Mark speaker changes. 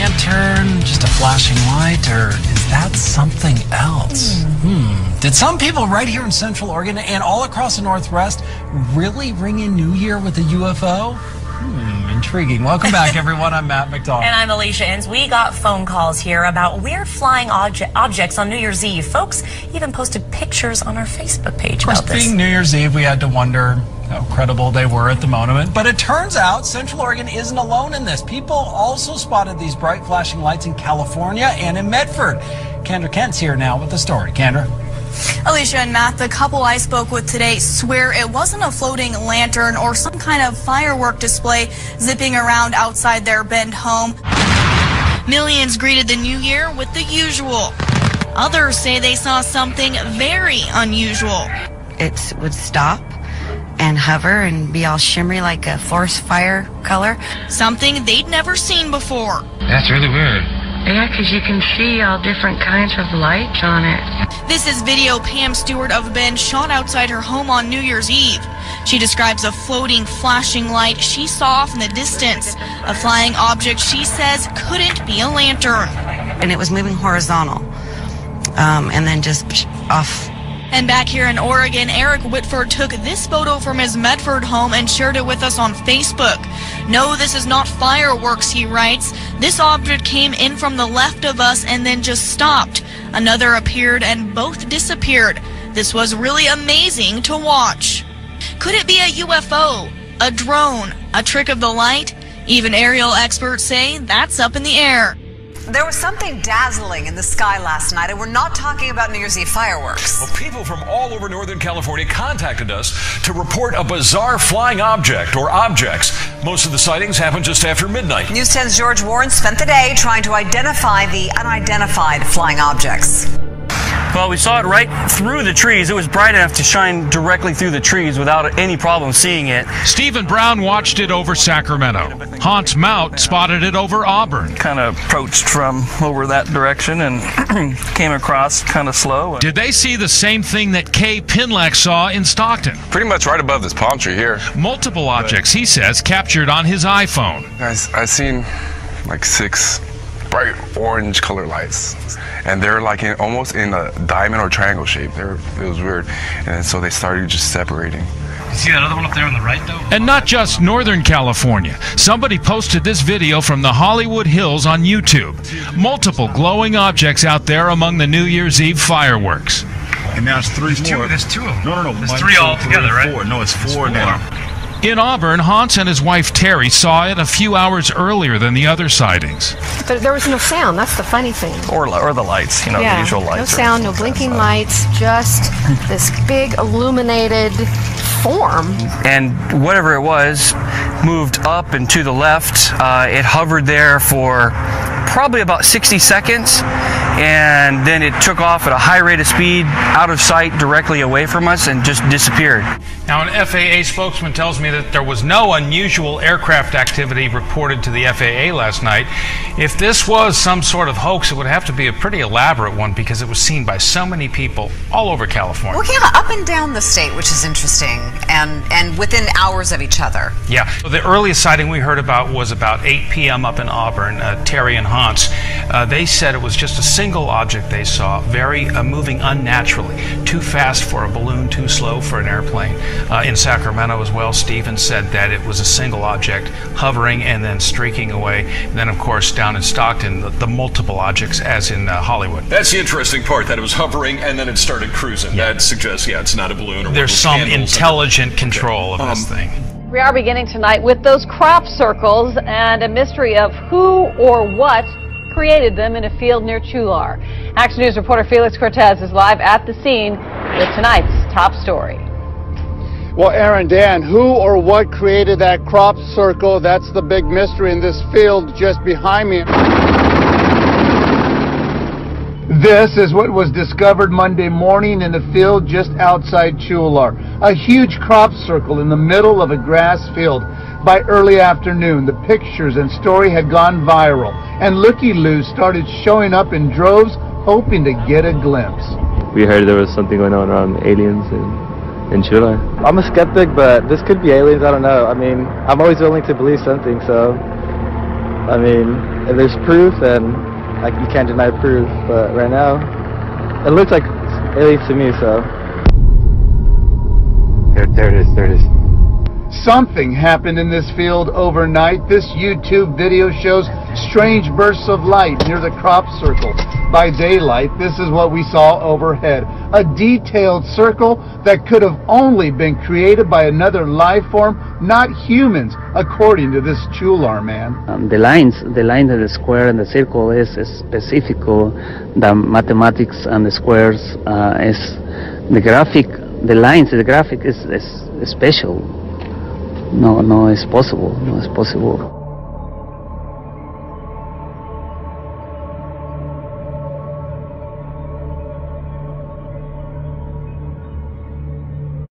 Speaker 1: lantern, just a flashing light, or is that something else? Hmm. Did some people right here in Central Oregon and all across the Northwest really ring in New Year with a UFO? Hmm, intriguing. Welcome back, everyone. I'm Matt McDonald.
Speaker 2: And I'm Alicia Inns. We got phone calls here about weird flying obje- objects on New Year's Eve. Folks even posted pictures on our Facebook page about this.
Speaker 1: being New Year's Eve, we had to wonder how credible they were at the moment. But it turns out Central Oregon isn't alone in this. People also spotted these bright flashing lights in California and in Medford. Kendra Kent's here now with the story. Kendra.
Speaker 3: Alicia and Matt, the couple I spoke with today swear it wasn't a floating lantern or some kind of firework display zipping around outside their Bend home. Millions greeted the new year with the usual. Others say they saw something very unusual.
Speaker 4: it would stop and hover and be all shimmery like a forest fire color.
Speaker 3: Something they'd never seen before.
Speaker 5: That's really weird.
Speaker 4: Yeah, because you can see all different kinds of lights on it.
Speaker 3: This is video Pam Stewart of Bend shot outside her home on New Year's Eve. She describes a floating, flashing light she saw off in the distance. A flying object she says couldn't be a lantern.
Speaker 4: And it was moving horizontal. Um, and then just off.
Speaker 3: And back here in Oregon, Eric Whitford took this photo from his Medford home and shared it with us on Facebook. No, this is not fireworks, he writes. This object came in from the left of us and then just stopped. Another appeared and both disappeared. This was really amazing to watch. Could it be a UFO, a drone, a trick of the light? Even aerial experts say that's up in the air.
Speaker 6: There was something dazzling in the sky last night, and we're not talking about New Year's Eve fireworks.
Speaker 7: Well, people from all over Northern California contacted us to report a bizarre flying object or objects. Most of the sightings happened just after midnight.
Speaker 6: News 10's George Warren spent the day trying to identify the unidentified flying objects.
Speaker 8: Well, we saw it right through the trees. It was bright enough to shine directly through the trees without any problem seeing it.
Speaker 9: Stephen Brown watched it over Sacramento. Hans Mount spotted it over Auburn.
Speaker 8: Kind of approached from over that direction and came across kind of slow.
Speaker 9: Did they see the same thing that Kay Pinlack saw in Stockton?
Speaker 10: Pretty much right above this palm tree here.
Speaker 9: Multiple objects, he says, captured on his iPhone.
Speaker 10: I, I seen like six bright orange color lights. And they're like in, almost in a diamond or triangle shape. They're, it was weird. And so they started just separating.
Speaker 5: You see that other one up there on the right, though?
Speaker 9: And not just Northern California. Somebody posted this video from the Hollywood Hills on YouTube. Multiple glowing objects out there among the New Year's Eve fireworks.
Speaker 11: And now it's three
Speaker 5: There's
Speaker 11: more.
Speaker 5: two, there's two of them.
Speaker 11: No, no, no.
Speaker 5: There's
Speaker 11: One,
Speaker 5: three
Speaker 11: two,
Speaker 5: all together, right?
Speaker 11: Four. No, it's
Speaker 5: It's
Speaker 11: four
Speaker 5: four.
Speaker 11: now.
Speaker 9: In Auburn, Hans and his wife Terry saw it a few hours earlier than the other sightings.
Speaker 12: But there was no sound. That's the funny thing.
Speaker 8: Or, or the lights, you know,
Speaker 12: yeah,
Speaker 8: the usual lights.
Speaker 12: no sound, no blinking
Speaker 8: like
Speaker 12: lights, just this big illuminated form.
Speaker 8: And whatever it was moved up and to the left. Uh, it hovered there for probably about 60 seconds. And then it took off at a high rate of speed, out of sight, directly away from us, and just disappeared.
Speaker 13: Now, an FAA spokesman tells me that there was no unusual aircraft activity reported to the FAA last night. If this was some sort of hoax, it would have to be a pretty elaborate one because it was seen by so many people all over California.
Speaker 6: Well, yeah, up and down the state, which is interesting, and, and within hours of each other.
Speaker 13: Yeah. The earliest sighting we heard about was about 8 p.m. up in Auburn. Uh, Terry and Hans, uh, they said it was just a single object they saw, very uh, moving unnaturally, too fast for a balloon, too slow for an airplane. Uh, in Sacramento as well, Stephen said that it was a single object hovering and then streaking away. And then, of course, down in Stockton, the, the multiple objects, as in uh, Hollywood.
Speaker 7: That's the interesting part, that it was hovering and then it started cruising. That suggests, yeah, it's not a balloon or
Speaker 13: There's some
Speaker 7: candles.
Speaker 13: intelligent control of this thing.
Speaker 14: We are beginning tonight with those crop circles and a mystery of who or what created them in a field near Chualar. Action News reporter Felix Cortez is live at the scene with tonight's top story.
Speaker 15: Well, Aaron Dan, who or what created that crop circle? That's the big mystery in this field just behind me. This is what was discovered Monday morning in a field just outside Chualar. A huge crop circle in the middle of a grass field. By early afternoon, the pictures and story had gone viral, and looky-loos started showing up in droves, hoping to get a glimpse.
Speaker 16: We heard there was something going on around aliens in, in Chile.
Speaker 17: I'm a skeptic, but this could be aliens. I don't know. I mean, I'm always willing to believe something, so
Speaker 16: I mean, if there's proof, then like you can't deny proof. But right now, it looks like aliens to me. So
Speaker 15: there, there it is. There it is. Something happened in this field overnight. This YouTube video shows strange bursts of light near the crop circle. By daylight, this is what we saw overhead. A detailed circle that could have only been created by another life form, not humans, according to this Chualar man.
Speaker 11: Um, the lines, the line of the square and the circle is, is specific. The mathematics and the squares uh, is the graphic, the lines, the graphic is, is special no, no es possible, no es posible.